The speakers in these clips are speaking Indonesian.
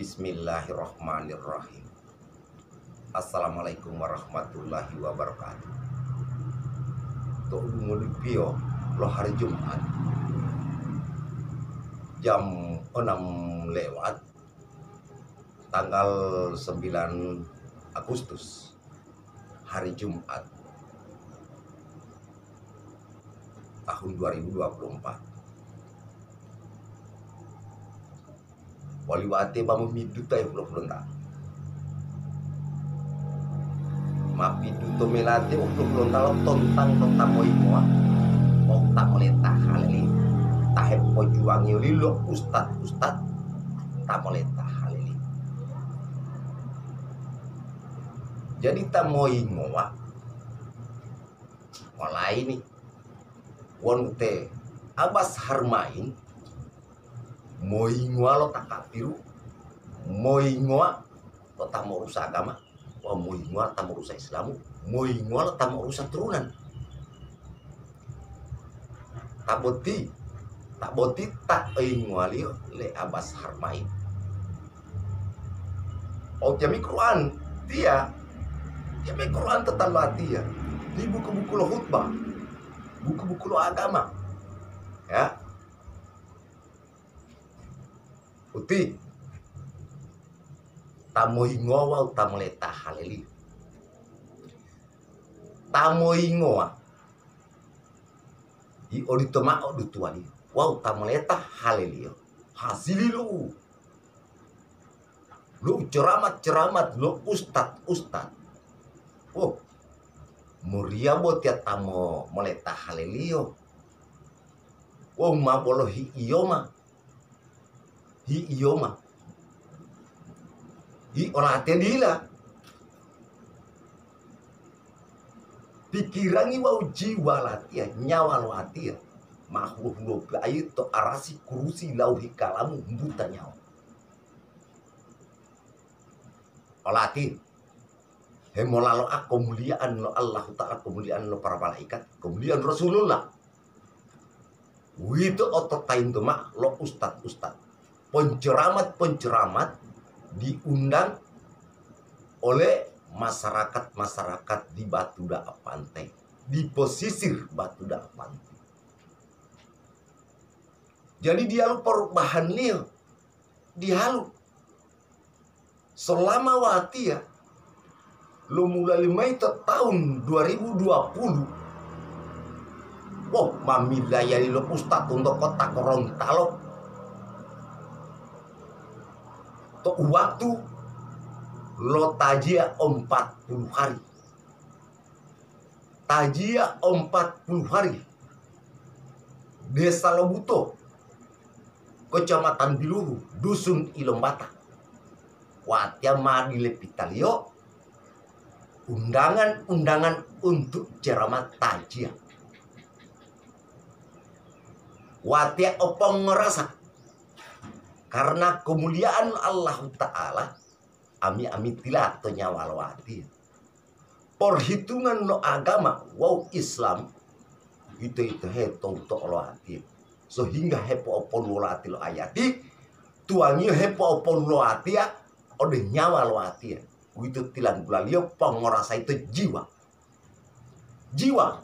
Bismillahirrahmanirrahim. Assalamualaikum warahmatullahi wabarakatuh. Tok Lumulipio lo hari Jumat jam 6 lewat tanggal 9 Agustus hari Jumat tahun 2024 waliwate ba miduta e pulo fulonta mapiduto melate o pulo fulonta lo tontang tontang o ta moleta halili tahe po juang yuli lo ustad ustad. Ta moleta halili jadi ta mo imo wa mulai nih. Wonte abas harmain moingwa lo takapiru moingwa lo tak mau rusak agama. Wah moingwa tak mau rusak Islamu moingwa lo tak mau rusak turunan. Tak boti tak boti tak ingwa lio le abas harmain. Oh jami Quran dia jami Quran tetap dia di buku-buku lo khutbah buku-buku lo agama. Ya uti. Tamoingoa wa utamoleta haleli. Tamoingoa i oditoma odutuali wa utamoleta haleli hasili lu. Lu ceramah ceramah lu ustad ustad. Oh muria botia tamo moleta oh ma bolo hi ioma hi ioma hi ora atendila pikirangi wau jiwa latia nyawa lo atia makhluk lo ayu to arasi kurusi lau hikalamu mbuta nyawa. Olati hemolalo a kemuliaan lo Allah Ta'ala kemuliaan lo para malaikat kemuliaan Rasulullah. Wito otot tain mak lo ustad ustad penceramat-penceramat diundang oleh masyarakat-masyarakat di Batu Daa Pantai, di pesisir Batu Daa Pantai. Jadi dia lu perubahan dia, dia lu selama wati ya, lu mulai itu tahun 2020 Wah, mami layani lo ustad untuk kota Gorontalo to waktu lo tajia 40 hari. Tajia 40 hari. Desa Lobuto kecamatan Biluru dusun Ilombata. Watya Madi Lepitalio. Undangan-undangan untuk ceramah tajia. Watya opong ngerasa karena kemuliaan Allah Ta'ala ami ami tilat nyawa lawati perhitungan lo agama wow Islam itu itu heto to lo hati. Sehingga hepo opon lo hati lo ayati tuangi hepo opon lo hati ya ode nyawa lo hati ya. Itu tilan gulalio pengorasa itu jiwa. Jiwa.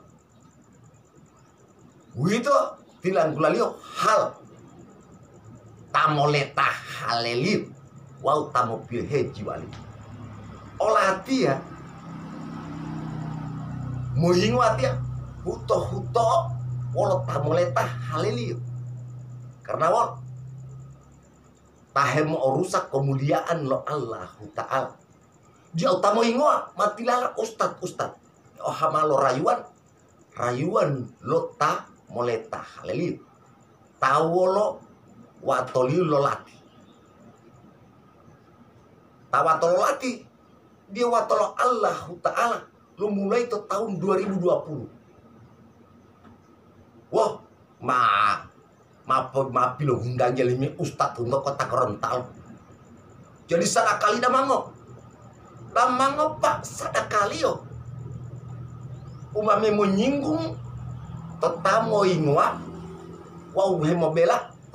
Itu tilan gulalio hal tamoleta halelit wau tamo pilheji wali. Olati ya. Muhingu atia huto huto. Wolo tamoleta halelit karena wal tahem rusak kemuliaan lo Allah Ta'ala. Dia utama ingoa mati lala ustad ustad. Oh hama lo rayuan. Rayuan lo ta moleta halelit tawo lo watoli lolati tawatolo lati dia watolo Allah Ta'ala. Lu mulai itu tahun 2020 wah ma ma ma pilo hundangnya limi ustad untuk kota kerental jadi sada kali dah mango dah mango pak sada kali yo umami menyinggung tetamo ingwa wow hemo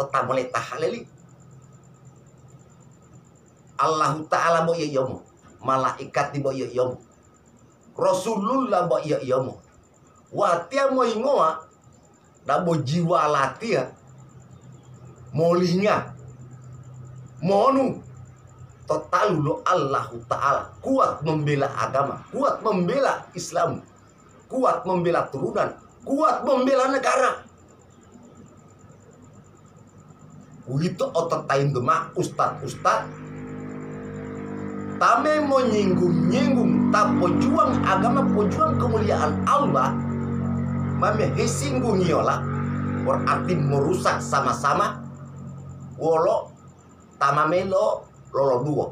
bela tetamo leta haleli Allah Ta'ala bo iya. Malaikat di bo iya. Rasulullah bo iya yomo. Watia mo ingoa. Dabo jiwa latia. Molinya. Monu. Total lo Allah Ta'ala. Kuat membela agama. Kuat membela Islam. Kuat membela turunan. Kuat membela negara. Itu otot tain demak ustad-ustad Tame mau nyinggung-nyinggung Tak pejuang agama Pejuang kemuliaan Allah Mame hisinggung yola Berarti merusak sama-sama. Wolo Tamamelo Lolo dua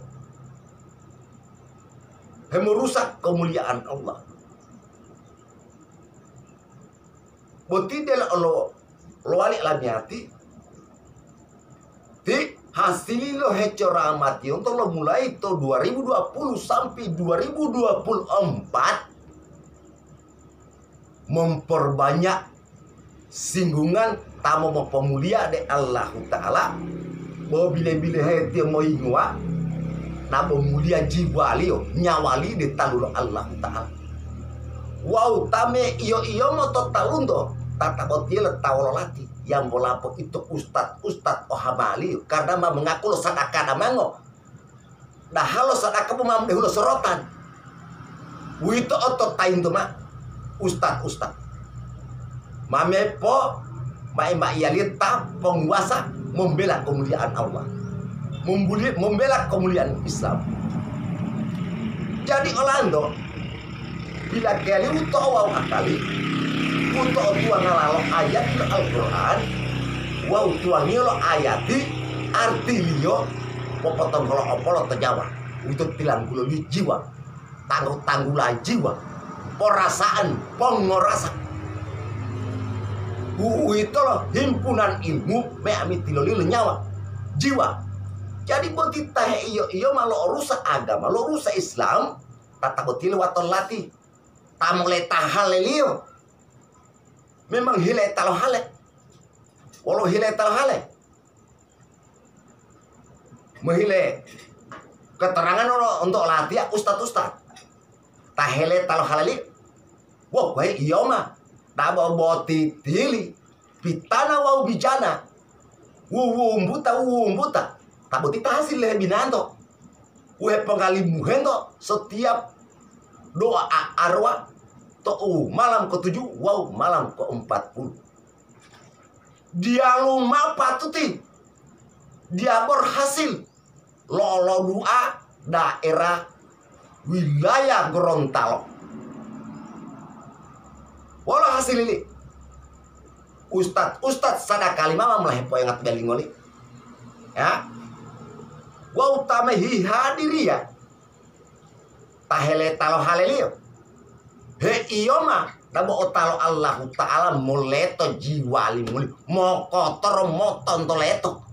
He merusak kemuliaan Allah. Botidel lo lo alik lamiati Ti hasil lo heco ramati untuk lo mulai itu 2020 sampai 2024 memperbanyak singgungan tamu mau pemulia de Allah Ta'ala. Bahwa bila-bila hati mau ingwa na mulia jiwa liyo nyawali de talul Allah Ta'ala. Wow tame iyo iyo mo to talundo tata botil tawololati yang molapo itu ustad ustad ohamali karena ma mengaku lo sadaka mango. Dah halo sadaka mo mam dehulo sorotan. Wito otot tain tu ma. Ustad ustad mamepo mai ma yalita penguasa membela kemuliaan Allah. Membuli, membela kemuliaan Islam. Jadi Orlando bila kali utawa akali untuk tuang ngalalo ayat ke Al-Quran wow tuang lo ayati arti liyo popotong kalau opolo terjawa untuk tilang kulo jiwa tangguh tanggulah jiwa perasaan pengorasa. Uh, itu loh himpunan ilmu me amit tiloli nyawa jiwa. Jadi buat kita iyo iyo malu rusak agama lo rusak Islam tata botil waton lati tamule tahalelio memang hilai talo hale walau hilai talo hale menghile keterangan untuk latih ustad ustad tahele talo halali wah baik iya mah bawa boti tili pitana wau bijana. Wuwu umbuta wuwu umbuta tak boti hasil leh binanto Weh pengali muhento setiap doa arwah to malam ke-7 wow malam ke-40 dia lumah patuti. Dia berhasil. Lolo dua daerah wilayah Gorontalo. Walau hasil ini. Ustad Ustad sada kalimah melahi poengat galingoli ya. Wow tamehi hadiria tahele talo halelio he iyo mah. Nabo otalo Allah Ta'ala moleto jiwali muli. Mau kotor mau tontoleto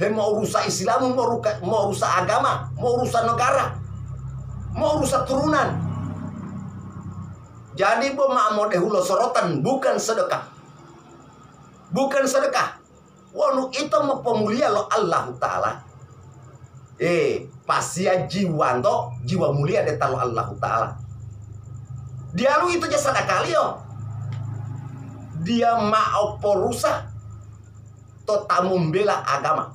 he mau rusak Islam mau rusak, mau rusak agama mau rusak negara mau rusak turunan. Jadi mau dehulo sorotan bukan sedekah. Bukan sedekah. Wanu itu mau pemulia lo Allah Ta'ala. Eh pasia jiwa jiwa mulia de talo Allah Ta'ala dia lu itu jasa yo. Dia mau porusa tota membela agama.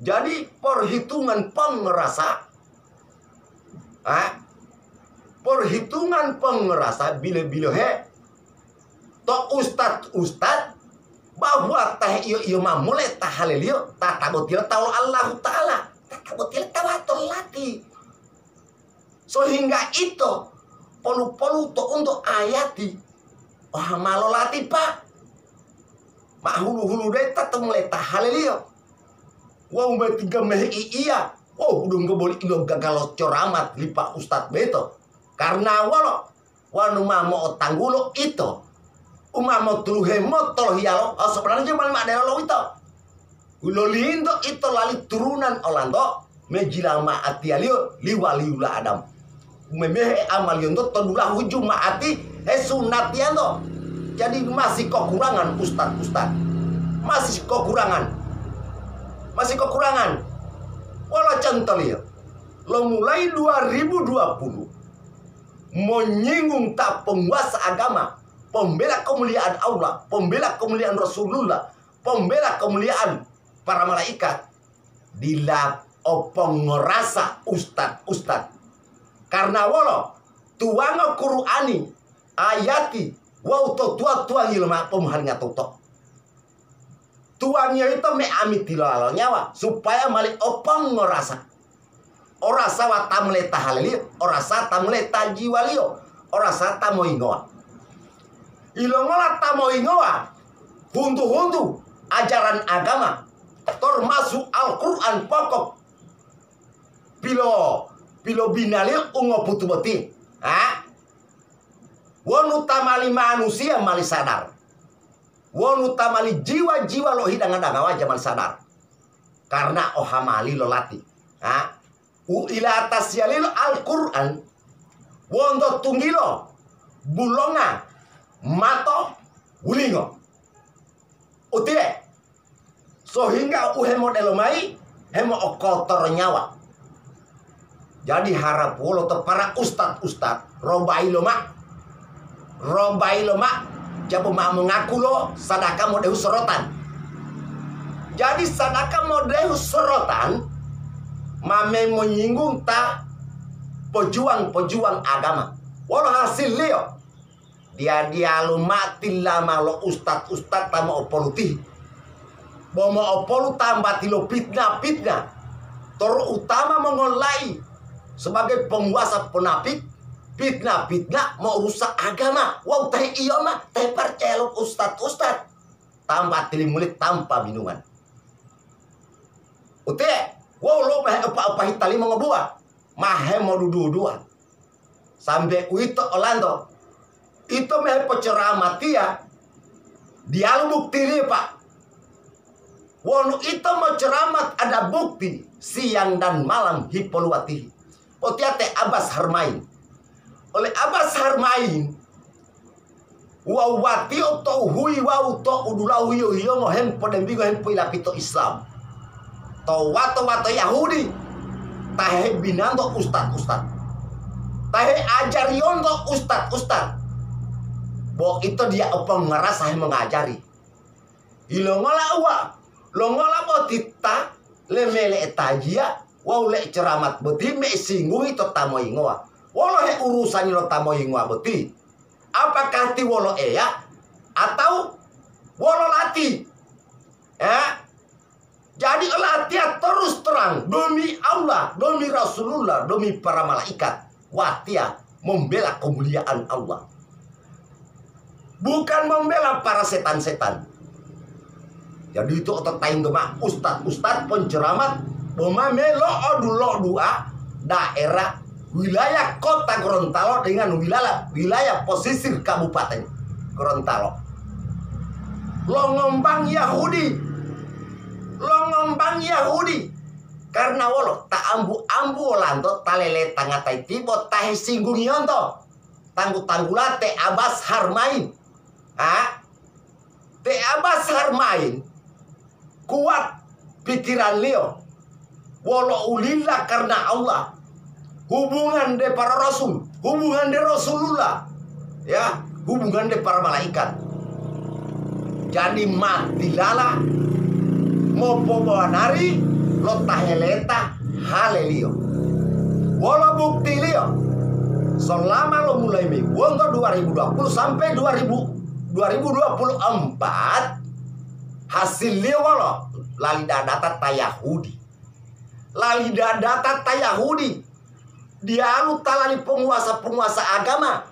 Jadi perhitungan pengerasa eh, perhitungan pengerasa bila-bila he? To ustad ustad bahwa teh iyo iyo mah mulai tahalilio tak tabotil tahu Allah taala. Tak tabotil tawatul lati. Sehingga itu polu-polu to untuk ayati wah malolati pak mak hulu-hulu deta mulai tahalilio wah umbe tiga meh iya. Oh udah nggak boleh ilo gagal coramat lipa ustad beto karena walo wanu mau tanggulo itu. Umah mau tuluhe motor hialo oh sebenarnya cuma ada lo itu. Ulo lindo itu lali turunan olando mejilama atialio liwaliula adam memehe amal yondo todula hujung maati eh sunat yando jadi masih kekurangan ustad ustad masih kekurangan. Masih kekurangan. Contohnya lo mulai 2020 menyinggung tak penguasa agama pembela kemuliaan Allah pembela kemuliaan Rasulullah pembela kemuliaan para malaikat dilap opong ngerasa ustad ustad karena wolo tuanga Qur'ani ayati wau to tua tua ngilma pemuhan ngatoto tuangnya itu me amit tilalo nyawa supaya malik opong ngerasa. Orasa wa tamle tahalili orasa tamle tajiwalio orasa tamoingoa ilongola tamoingoa huntu-huntu ajaran agama termasuk Al-Quran pokok. Pilo pilo binali ungo putu beti. Ha? Tamali manusia mali sadar. Tamali jiwa-jiwa lo hidangan dagawa jaman sadar. Karena ohamali lo lati. Ha? U ila atas yalil Al-Quran. Wondo tunggilo bulonga mato wulingo. Utile sehingga uhe model mai hemo kotor nyawa jadi harap wolo para ustad ustad robai lo mak robai lo mak Jabu mak mengaku lo sadaka model sorotan. Jadi sadaka model sorotan mame menyinggung tak pejuang-pejuang agama. Walau hasil leo dia dia lu mati lama lo ustad ustad tama opoluti. Bomo opolu tambah tilo fitnah fitnah. Terutama mengolai sebagai penguasa penapik fitnah-fitnah mau rusak agama. Wow, teh iya mah, teh percaya ustad ustad. Tambah tili mulit tanpa minuman. Ute, wow lo mah apa-apa hitali mau ngebuat. Mahe mau duduk-duduan. Sampai itu Orlando. Itu mah penceramah dia. Dia lu bukti dia, Pak. Wonu itu mau ceramah ada bukti siang dan malam Otiate Abbas Harmain. Oleh Abbas Harmain wawati to hui wau to udulau hiyo hiyo ngo hempo dan bigo hempo ilapito Islam. To wato wato Yahudi. Tahe binando ustad ustad. Tahe ajar yondo ustad ustad. Bo itu dia apa ngerasa mengajari. Ilo ngola wa lo ngola bo tita le mele etajia wau le ceramat beti me singgung itu tamo ingoa Wolo he urusan lo tamo ingwa beti. Apakah ti wolo eya atau wolo lati? Ya. Jadi latihan terus terang demi Allah, demi Rasulullah, demi para malaikat. Watia membela kemuliaan Allah. Bukan membela para setan-setan. Jadi itu otot tain doma ustad-ustad Boma melo odulo dua daerah wilayah kota Gorontalo dengan wilayah wilayah posisir kabupaten Gorontalo. Longombang Yahudi, longombang Yahudi, karena wolo tak ambu ambu lanto talele tangatai tibo tahe singgung yonto tanggu tanggula te abas harmain, ah te abas harmain kuat pikiran Leo, wolo ulillah karena Allah hubungan de para rasul, hubungan de Rasulullah, ya, hubungan de para malaikat. Jadi mati lala, bawa nari, lo taheleta halelio. Walau bukti lio, selama lo mulai mi, untuk 2020 sampai 2000, 2024, hasil lio walau lalida data tayahudi. Lalida data tayahudi. Dia lu talani penguasa-penguasa agama.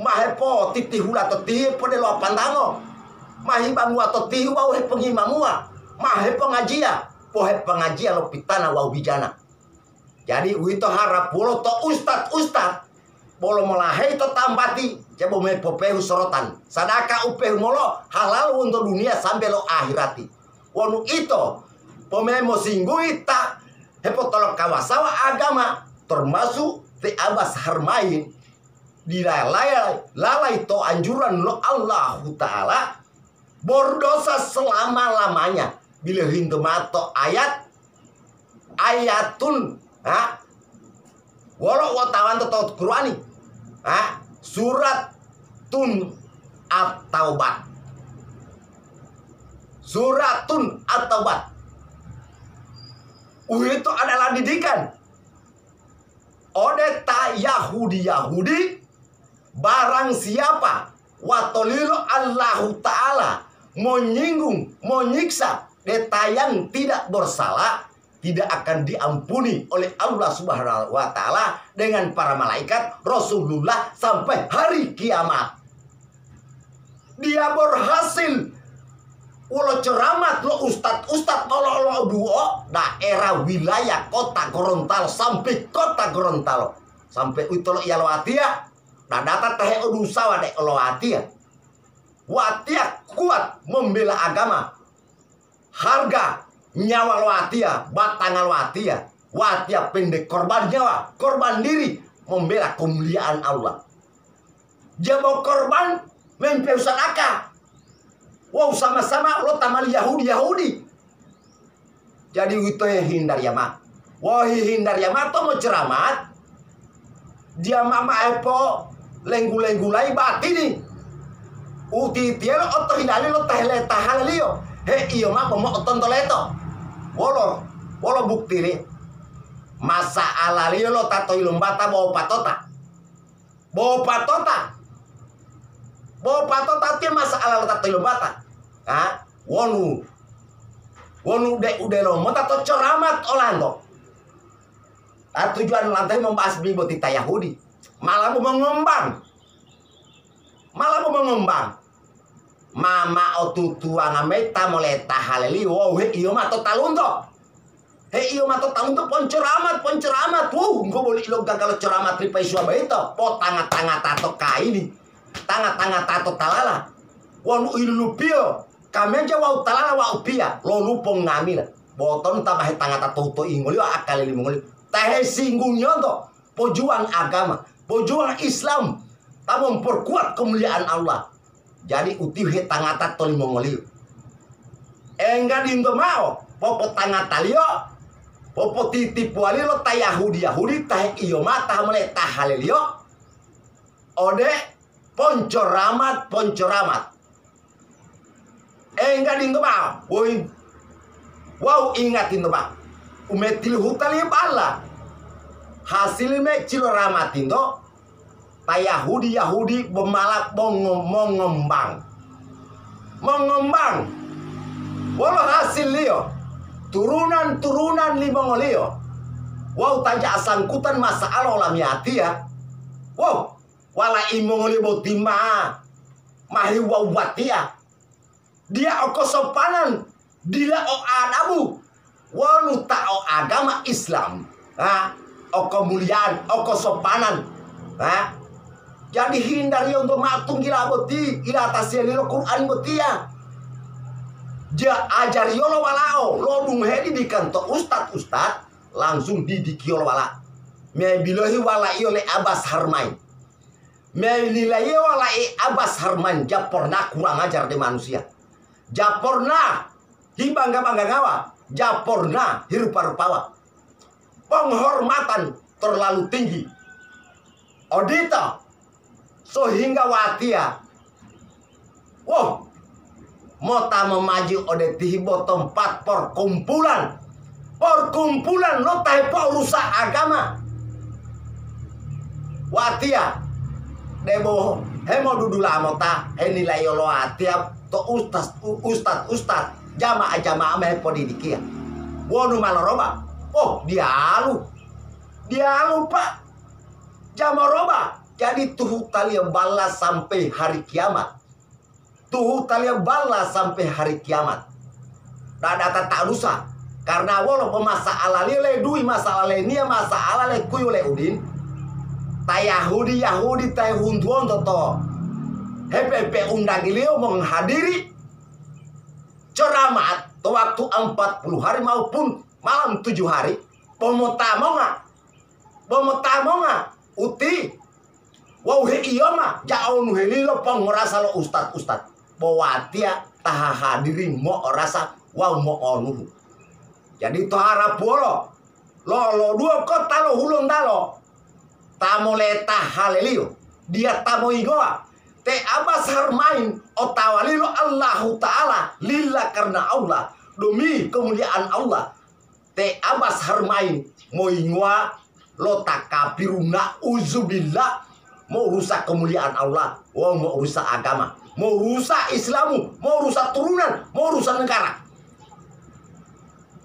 Mahepo titi hula to ti pode lo pandango mahi bangu atau ti wau he pengimamua mahe pengajia. Po he pengajia lo pitana wau bijana. Jadi itu harap bolo to ustad ustad. Bolo molahe to tambati. Coba me popehu sorotan. Sadaka upehu molo halal untuk dunia sampai lo akhirati. Wonu itu pememo singgui tak hepo tolok kawasawa agama termasuk te abas harmain dilalai lalai to anjuran lo Allah Ta'ala berdosa selama-lamanya. Bila hindu mato ayat ayatun ha? Walau watawan atau Qur'ani ha? Surat tun at-taubat. Suratun at-taubat itu adalah didikan. Odeta Yahudi Yahudi barang siapa? Watolilo Allah Ta'ala. Menyinggung, menyiksa deta yang tidak bersalah tidak akan diampuni oleh Allah Subhanahu wa taala dengan para malaikat Rasulullah sampai hari kiamat. Dia berhasil Ulo ceramat lo ustad ustad kalau lo dua daerah wilayah kota Gorontalo sampai kota Gorontalo. Sampai itu lo lo watia nah data teh udusa wade lo watia watia kuat membela agama. Harga nyawa lo watia batang lo watia watia pendek korban nyawa korban diri membela kemuliaan Allah. Jabo korban mempeusan akal Wow sama-sama lo tamali Yahudi Yahudi. Jadi itu hindar ya mak. Wah hindar ya mak mau ceramat. Dia mama epo lenggu-lenggu bati nih. Uti tielo oto hindari lo tahle tahal lio. He iyo mak mau oton toleto. Wolo wolo bukti nih. Masa ala lio lo tato ilumbata bawa patota. Bawa patota Bo pato tati masalah letak tilo bata. Ha? Wonu. Wonu de ude lo mo tato coramat olando. Ah, tujuan lantai membahas bibo tita Yahudi. Malah mau mengembang. Malah mau mengembang. Mama otutua ngameta moleta haleli wow he iyo mato talundo. He iyo mato talundo pon ceramat. Wow, engko boleh lo gagal ceramat ripai suaba itu. Po tanga-tanga tato kaini tanga-tanga tato talala wanu ilulupio kameja wau talala wau pia lo lupong ngamila boton tabahe tanga tato to ingoli akal limongoli tahe singgung nyoto pojuang agama pojuang Islam. Tak memperkuat kemuliaan Allah. Jadi utihe tanga tato limongoli enggak dindo mau. Popo tanga talio popo titip wali lo ta Yahudi Yahudi tahe iyo mata mulai tahalelio ode poncoramat poncoramat eh enggak dinto ba woi wow ingat dinto ba umetil hutali bala hasil me cilo ramat dinto ta Yahudi Yahudi bemalak mengembang. Mengembang. Walau hasil lio turunan turunan lima ngolio wow tanja asangkutan masalah olamiati ya. Wow wala imong libo tima mahi wawatia dia oko sopanan dia o adabu wanu o agama Islam. Ha? O kemuliaan o sopanan ha? Jadi hindari untuk matung kira boti ila atasnya lilo Quran botia dia ajar yolo walao. Lo dung hedi di kantor ustad ustad langsung didiki yolo wala. Me bilohi wala yole abas harmai Melilai walai Abbas Harman Japorna kurang ajar di manusia. Japorna hibangga bangga ngawa. Japorna hirupa-rupawa. Penghormatan terlalu tinggi. Odita sehingga watia. Wow, mota memaju ode tihibo tempat perkumpulan. Perkumpulan lo tahu rusak agama. Watia debo hemo dudu lamo ta he nilai lo tiap to ustaz ustaz ustaz. Jamaah jamaah me po didikia wonu maloroba oh dia lu. Dia lu pak. Roba jadi tuh tali balas sampai hari kiamat. Tuh tali balas sampai hari kiamat. Dada tak lusa karena walau pemasa alali le dui masalah le nia masalah le kuyu le udin. Ta Yahudi Yahudi ta hunduan toto HPP undang ilio menghadiri ceramah waktu 40 hari maupun malam 7 hari. Pemotamonga pemotamonga uti? Wau he iya mah? Jaon helilo pengorasa lo ustad ustad. Bawatia taha hadiri mo rasa wau mo onu. Jadi itu harap bolo lo. Lo dua kota lo. Hulun talo tamo leta halelio dia tamo igoa te abas harmain otawalilo Allahu Ta'ala. Lillah karena Allah. Demi kemuliaan Allah. Te abas harmain moingwa lo takabiruna uzubillah. Mau rusak kemuliaan Allah. Oh mau rusak agama. Mau rusak Islamu. Mau rusak turunan. Mau rusak negara.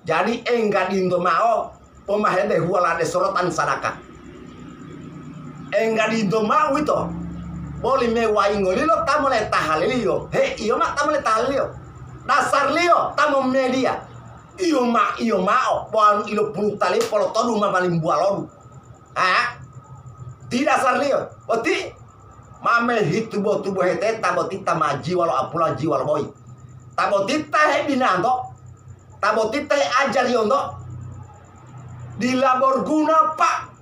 Jadi enggak dindo mau pemahende huala de sorotan sadaka. Enggak dindo mau itu boleh mewah ingolilo tamole tahalilio he iyo mak tamole tahalilio dasar lio tamo media iyo ma iyo mao pon ilo puluh tali polo todu ma malim bualodu ah tidak dasar lio oti mame hitu bo tubo hete tabo tita maji walo apula ji walo boy tabo tita he binando tabo tita ajar di labor guna pak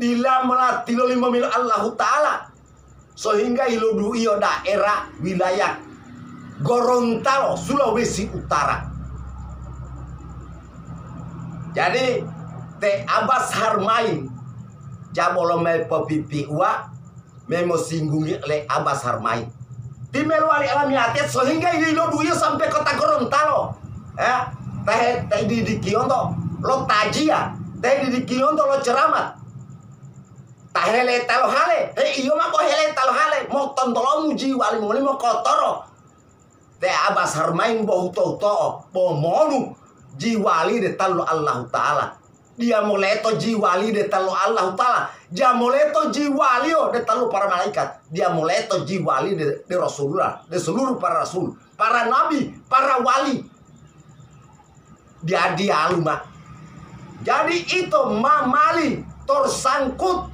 Dila melatih lima mil Allah Ta'ala sehingga ilodu iyo daerah wilayah Gorontalo, Sulawesi Utara. Jadi te abas harmain jabolo me pepipi wa memo singgungi le abas harmain. Di meluari alami hati sehingga lo duya sampai kota Gorontalo. Ya, teh teh di di Kionto lo tajia, teh di di lo ceramah. Tahele talo hale, eh iyo mah hele talo hale, mau tontolomu jiwa limu mau kotoro, te abas harmain boh to to bo monu jiwali de talu Allah taala. Dia moleto jiwali de talu Allah taala. Dia moleto jiwali oh de talu para malaikat. Dia moleto jiwali de, de Rasulullah de seluruh para rasul para nabi para wali. Dia dia aluma jadi itu mamali tersangkut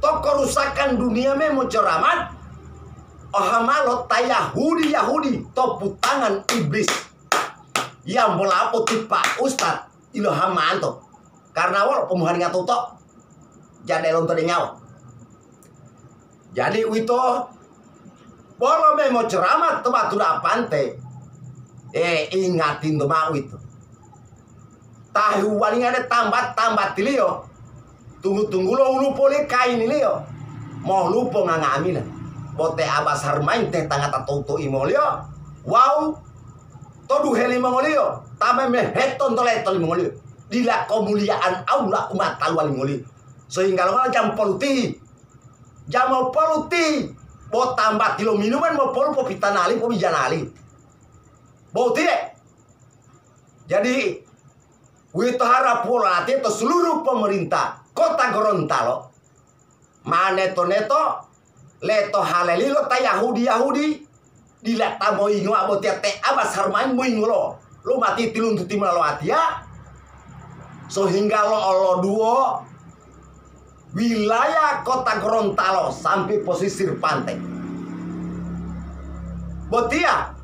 to kerusakan dunia memang ceramat Ohamalo ta Yahudi Yahudi topu tangan iblis. Yang melapo tipa ustad ilo hamanto karena wal pemuhan nga tuto. Jadi lonto di nyawa jadi itu bolo memo ceramah tempat tuh pante eh ingatin tuh mau itu tahu waling ada tambat tambat tilio tunggu tunggu lo lupa kain ini yo mau lupa nggak ngambil bote abas harmain teh tanga tatuto imolio wow todu heli mongolio tame me heton tole tole mongolio dila kemuliaan Allah umat talwal mongolio sehingga lo jam poluti jam mau poluti bo tambah kilo minuman mau polu po pitanali po bijanali bo tidak jadi Wito harap pola itu seluruh pemerintah kota Gorontalo maneto neto leto halelilo ta Yahudi Yahudi dilata mo ingo abo tia te abas harmain mo ingo lo. Lo mati tilun tuti lo atia so hingga lo olo duo wilayah kota Gorontalo sampai posisir pantai. Botia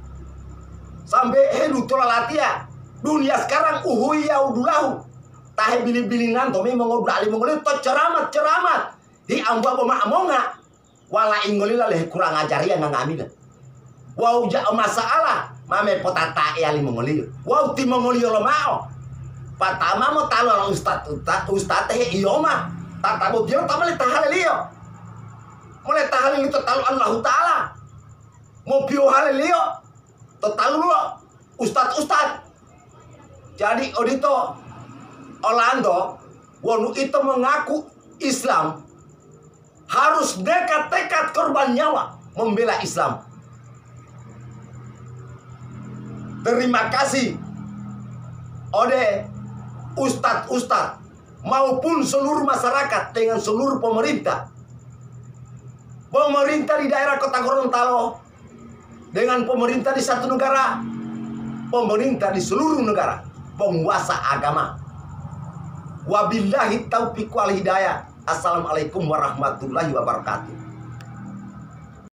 sampai hedu tola latia dunia sekarang uhui yaudulahu tahe bili-bilinan tomi mengobrali mengoli to ceramat ceramat di amba bomak monga. Wala ingolila leh kurang ajar ya nggak ngambil. Wow ja masalah. Mame potata ya li mongoli wow ti mongoli lo mau patama mo talo ustad ustad ustad teh iyo mah tata bo dia tama le tahale liyo mo le tahale li to talo Allah taala. Mo pio hale liyo to talo lo ustad ustad. Jadi odito Orlando wonu itu mengaku Islam harus dekat tekad korban nyawa membela Islam. Terima kasih oleh ustadz-ustadz maupun seluruh masyarakat dengan seluruh pemerintah. Pemerintah di daerah kota Gorontalo dengan pemerintah di satu negara, pemerintah di seluruh negara, penguasa agama. Wabillahi taufiq wal hidayah. Assalamualaikum warahmatullahi wabarakatuh.